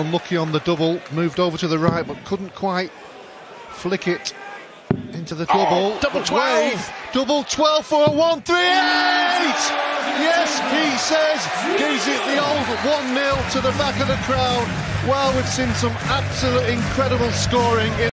Unlucky on the double, moved over to the right but couldn't quite flick it into the oh, double. Oh, double 12. Double 12 for a 1 3 8! Yes, he says, gives it the old 1 0 to the back of the crowd. Well, we've seen some absolute incredible scoring. In